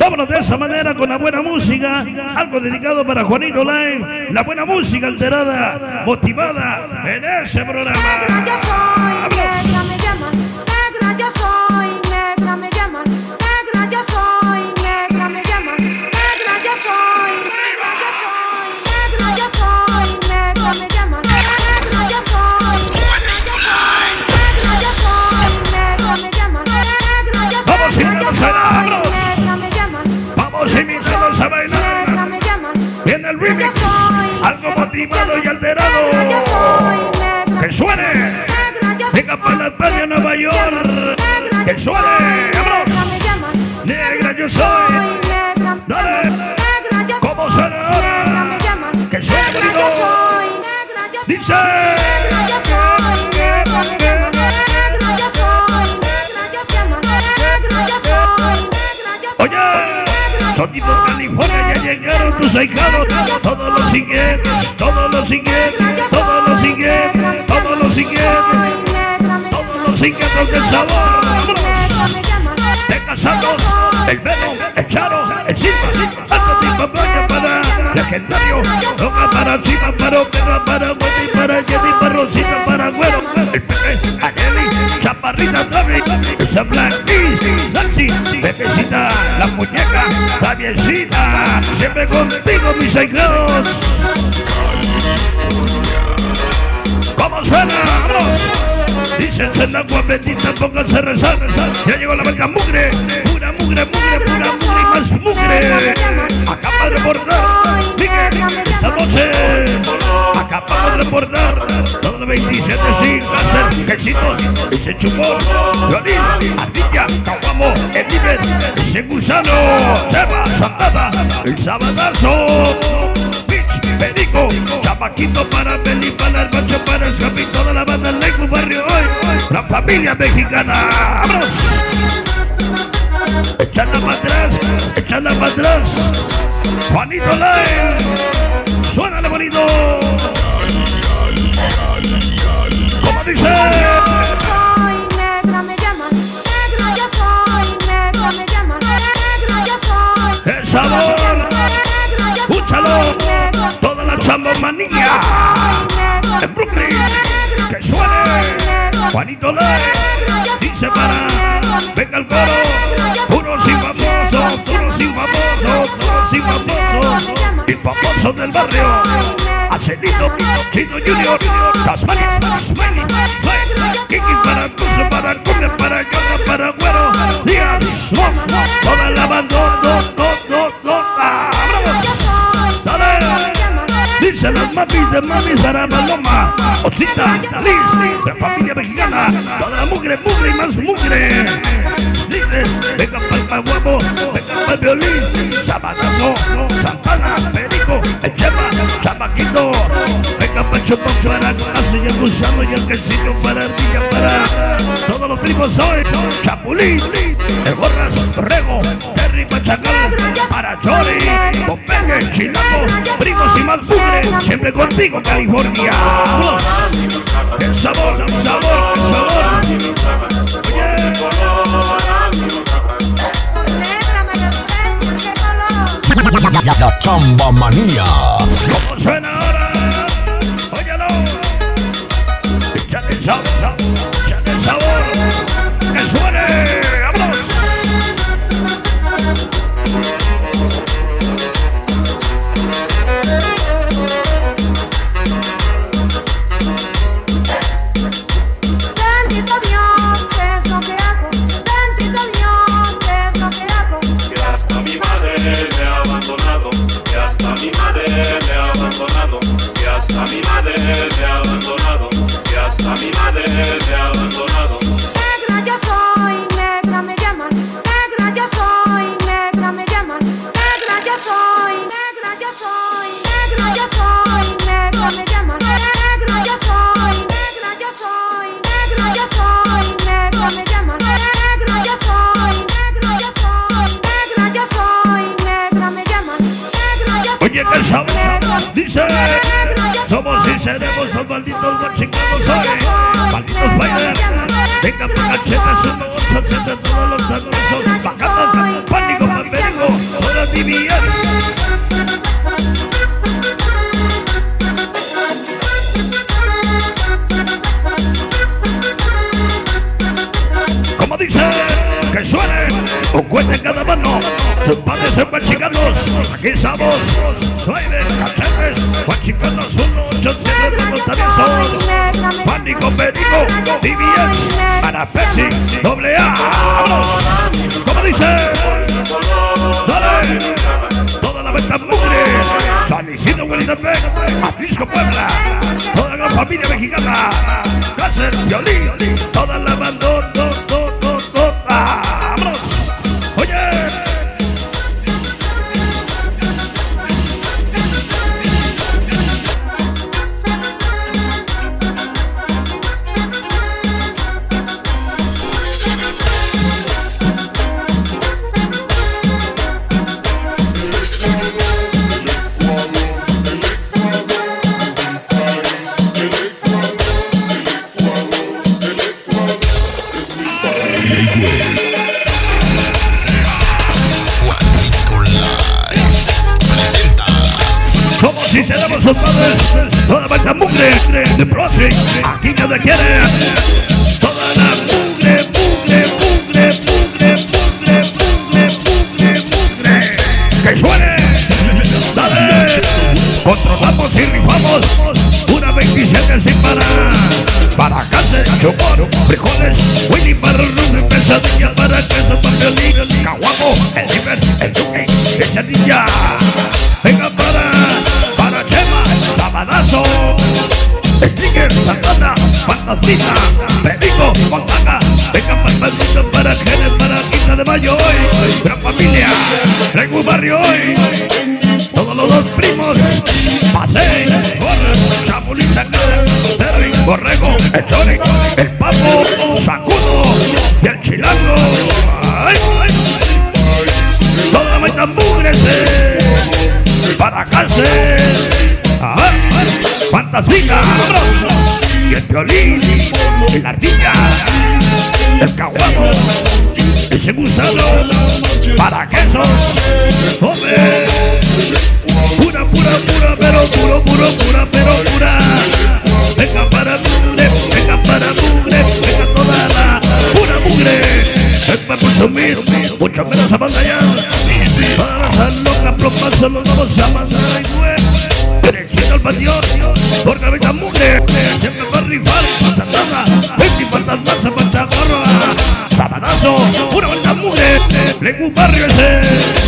Vámonos de esa manera con la buena música. Algo dedicado para Juanito Live. La buena música alterada, motivada en ese programa. Soy, me. A bailar. Viene el remix. Algo motivado y alterado. Que suene. Venga para la playa Nueva York. Que suene. Vámonos. Negra yo soy. Dale. ¿Cómo suena ahora? Que suene. Dice. Ahijados. Todos los siguientes, todos los siguientes, todos los siguientes, todos los siguientes, todos los siguientes del sabor. De casados, el Veno, el Charo, el de papaya para legendario, toca para para Opera, para para Jenny, para Rosita, para Güero, el Chaparrita, Tavi, esa Black Easy, Saxi, Pepecita, la muñeca, siempre contigo, mis ahijados. ¿Cómo suena? ¡Vamos! Agua bendita, pónganse a rezar, rezar. Ya llegó la verga mugre, pura mugre, mugre, pura mugre y más mugre. Acaba de reportar, Miguel, esta noche. Acabamos 27 sin hacer quesitos, ese chupón, violín, ardilla, caguamo, el nivel, ese gusano, Cheva, Santana, el sabadazo. Pitch, Perico, Chamaquito para Beli, para el Bacho, para el Scapi, toda la banda del Lego Barrio hoy, la familia mexicana. ¡Vámonos! Echala para atrás, echala para atrás. Juanito Line, suénale bonito. Sabor, escúchalo. Toda la chambomanía en Brooklyn, que suene. Juanito Line, dice para, venga el coro. Puros y famosos, puros y famosos, puros y famosos. Y famosos del barrio. Acelito, Chino Junior, Tasmania, Tasmania, Kiki para Tuzo, para Cumbia, para Yona, para Güero, Díaz, toda la banda, Dicen las mamis de mami Zarabaloma, Osita, Liz, la familia mexicana, toda la mugre, mugre y más mugre. Dices, venga pa'l huevo, venga pa'l violín, Sabatazo, Santana, Perico, el Chema, Chamaquito, venga pa'l chupón, chuaracazo y el gusano y el quesito para ardilla, para todos los primos hoy, Chapulín, el Borras, Rego, Chori, Popeye, Chilaco, primos y más siempre contigo, California. El sabor, el sabor, el sabor. La Chamba Manía. ¿Cómo suena Oye, que sabor dice. Somos y seremos los malditos guachicanos hoy. Malditos bailar. Venga, pa' cachetes, uno, ocho, siete, todos los tanosos. Bajando, pánico, paperigo. mano. Aquí estamos. Soy de cachetes. 1, 8, 7, también son. Pánico, Perico, TBS, para Pepsi, doble A. ¡Vámonos! ¿Cómo dice? ¡Dale! Toda la venta mugre. San Isidro, Huelitepec, Atlisco, Puebla. Toda la familia mexicana. Cácer, violín. Toda la Toda banda mugre de Proxy. Aquí nadie quiere. Toda la mugre, mugre, mugre, mugre, mugre, mugre, mugre, mugre. Que suene. Dale. Controlamos y rifamos. Una 27 sin parar. Para cáncer, chocoro, frijoles, Winnie para rubén, pesadilla para queso, para violín, caguamo, el ciber, el duque, quesadilla. Sticker, Santana, Fantasmita, Perico, Montana, venga Palmito, para Genes, para Quinta de Mayo hoy, gran familia, traigo un barrio hoy, todos los dos primos, Pasey, Borra, Chapulín, Sangre, Terry, Borrego, el Chori, el Papo, Sacudo y el Chilango. Ay, ay. Toda la meta para cáncer. Fantasmita, vámonos. Y el violín, la ardilla, el caguamo, ese gusano, para quesos, hombre. Pura, pura, pura, pero puro, puro, pura, pero pura. Venga para mugre, venga para mugre, venga toda la pura mugre. Para consumir, mucho menos a pantallar. Para las locas plomas solo vamos a mandar en Derechito al panteón, porque venga mugre. Siempre va a rifar, pachatada, venti fantasmas, pachagorra. Sabadazo, pura banda mugre. Lengo un barrio ese.